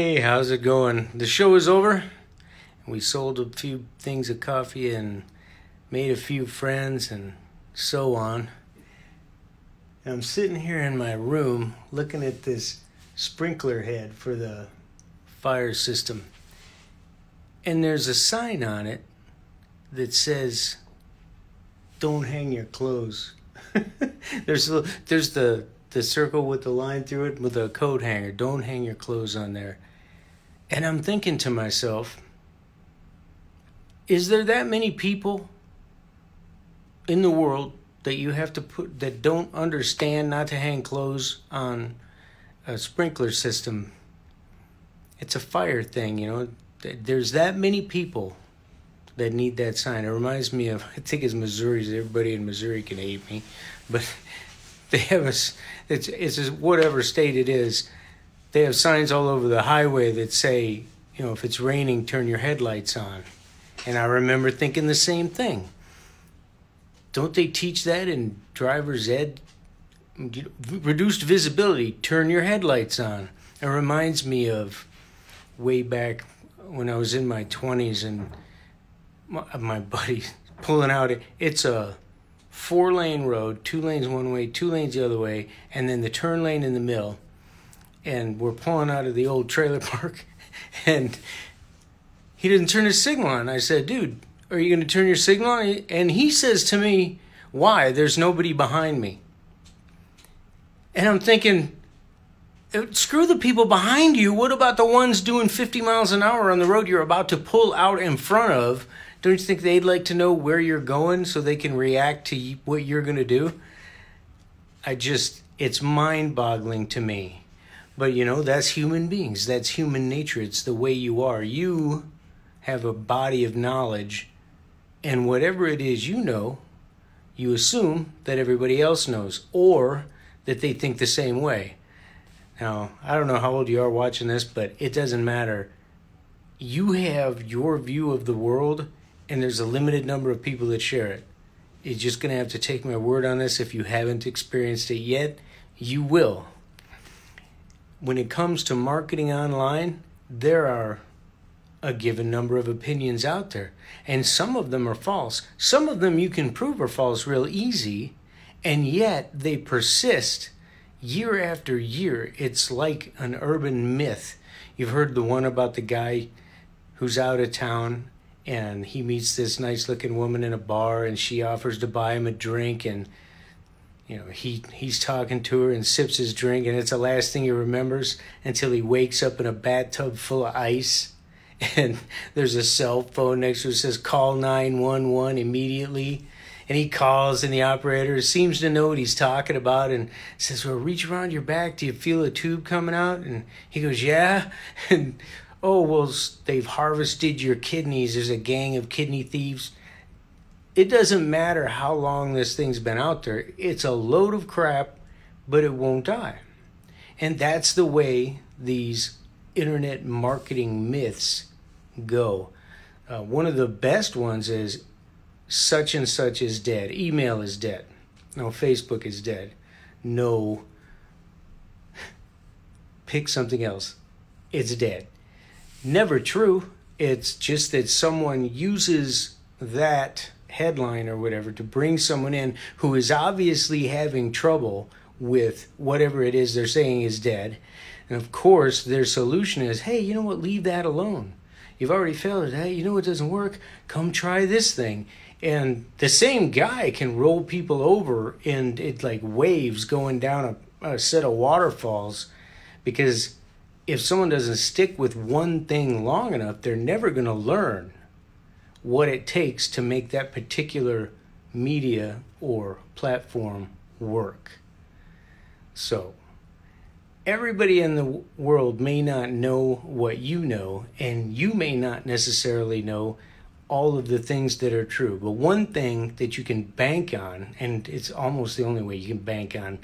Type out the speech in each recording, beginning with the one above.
Hey, how's it going? The show is over. We sold a few things of coffee and made a few friends and so on. And I'm sitting here in my room looking at this sprinkler head for the fire system. And there's a sign on it that says, Don't hang your clothes. there's, there's the, the circle with the line through it with a coat hanger. Don't hang your clothes on there. And I'm thinking to myself, is there that many people in the world that you have to put that don't understand not to hang clothes on a sprinkler system? It's a fire thing, you know. There's that many people that need that sign. It reminds me of I think it's Missouri. Everybody in Missouri can hate me, but they have a it's it's whatever state it is they have signs all over the highway that say, you know, if it's raining, turn your headlights on. And I remember thinking the same thing. Don't they teach that in driver's ed? Reduced visibility, turn your headlights on. It reminds me of way back when I was in my 20s and my, my buddy pulling out. It's a four lane road, two lanes one way, two lanes the other way, and then the turn lane in the middle and we're pulling out of the old trailer park and he didn't turn his signal on. I said, dude, are you going to turn your signal on? And he says to me, why? There's nobody behind me. And I'm thinking, uh, screw the people behind you. What about the ones doing 50 miles an hour on the road you're about to pull out in front of? Don't you think they'd like to know where you're going so they can react to what you're going to do? I just, it's mind boggling to me but you know, that's human beings. That's human nature. It's the way you are. You have a body of knowledge, and whatever it is you know, you assume that everybody else knows or that they think the same way. Now, I don't know how old you are watching this, but it doesn't matter. You have your view of the world, and there's a limited number of people that share it. You're just going to have to take my word on this. If you haven't experienced it yet, you will when it comes to marketing online, there are a given number of opinions out there, and some of them are false. Some of them you can prove are false real easy, and yet they persist year after year. It's like an urban myth. You've heard the one about the guy who's out of town and he meets this nice looking woman in a bar and she offers to buy him a drink and you know he he's talking to her and sips his drink and it's the last thing he remembers until he wakes up in a bathtub full of ice and there's a cell phone next to it says call 911 immediately and he calls and the operator seems to know what he's talking about and says well reach around your back. Do you feel a tube coming out? And he goes yeah and oh well they've harvested your kidneys. There's a gang of kidney thieves. It doesn't matter how long this thing's been out there, it's a load of crap, but it won't die. And that's the way these internet marketing myths go. Uh, one of the best ones is such and such is dead, email is dead, no, Facebook is dead, no, pick something else, it's dead. Never true. It's just that someone uses that headline or whatever to bring someone in who is obviously having trouble with whatever it is they're saying is dead. And of course, their solution is hey, you know what, leave that alone. You've already failed it. Hey, you know what doesn't work? Come try this thing. And the same guy can roll people over and it like waves going down a, a set of waterfalls because if someone doesn't stick with one thing long enough, they're never going to learn what it takes to make that particular media or platform work. So, everybody in the world may not know what you know, and you may not necessarily know all of the things that are true. But one thing that you can bank on, and it's almost the only way you can bank on,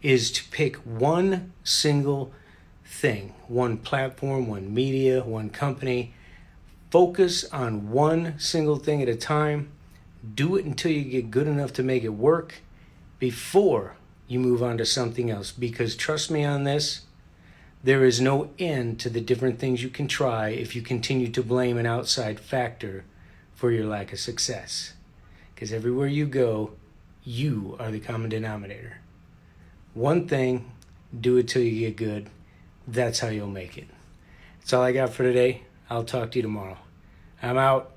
is to pick one single thing, one platform, one media, one company. Focus on one single thing at a time. Do it until you get good enough to make it work before you move on to something else. Because trust me on this, there is no end to the different things you can try if you continue to blame an outside factor for your lack of success. Because everywhere you go, you are the common denominator. One thing, do it till you get good that's how you'll make it. That's all I got for today. I'll talk to you tomorrow. I'm out.